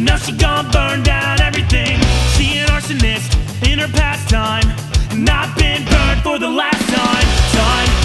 scene You know she gon' burn down everything. She an arsonist in her pastime. And I've been burned for the last time. Time.